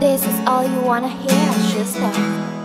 This is all you wanna hear, sister.